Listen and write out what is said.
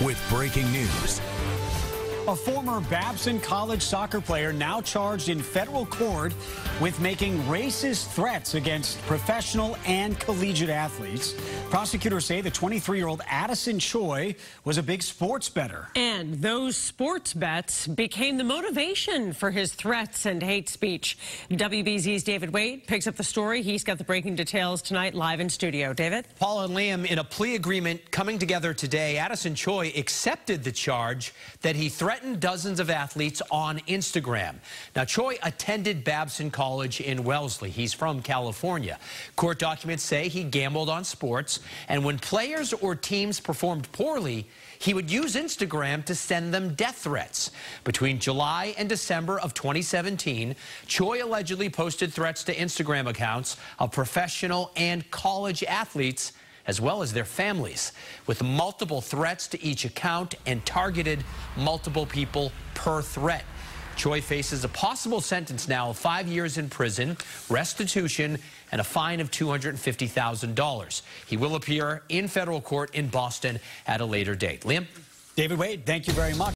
with breaking news. A former Babson College soccer player now charged in federal court with making racist threats against professional and collegiate athletes. Prosecutors say the 23-year-old Addison Choi was a big sports bettor. And those sports bets became the motivation for his threats and hate speech. WBZ's David Wade picks up the story. He's got the breaking details tonight live in studio. David? Paul and Liam, in a plea agreement coming together today, Addison Choi accepted the charge that he threatened threatened dozens of athletes on Instagram. Now, Choi attended Babson College in Wellesley. He's from California. Court documents say he gambled on sports, and when players or teams performed poorly, he would use Instagram to send them death threats. Between July and December of 2017, Choi allegedly posted threats to Instagram accounts of professional and college athletes as well as their families, with multiple threats to each account and targeted multiple people per threat. Choi faces a possible sentence now of five years in prison, restitution, and a fine of $250,000. He will appear in federal court in Boston at a later date. Liam? David Wade, thank you very much.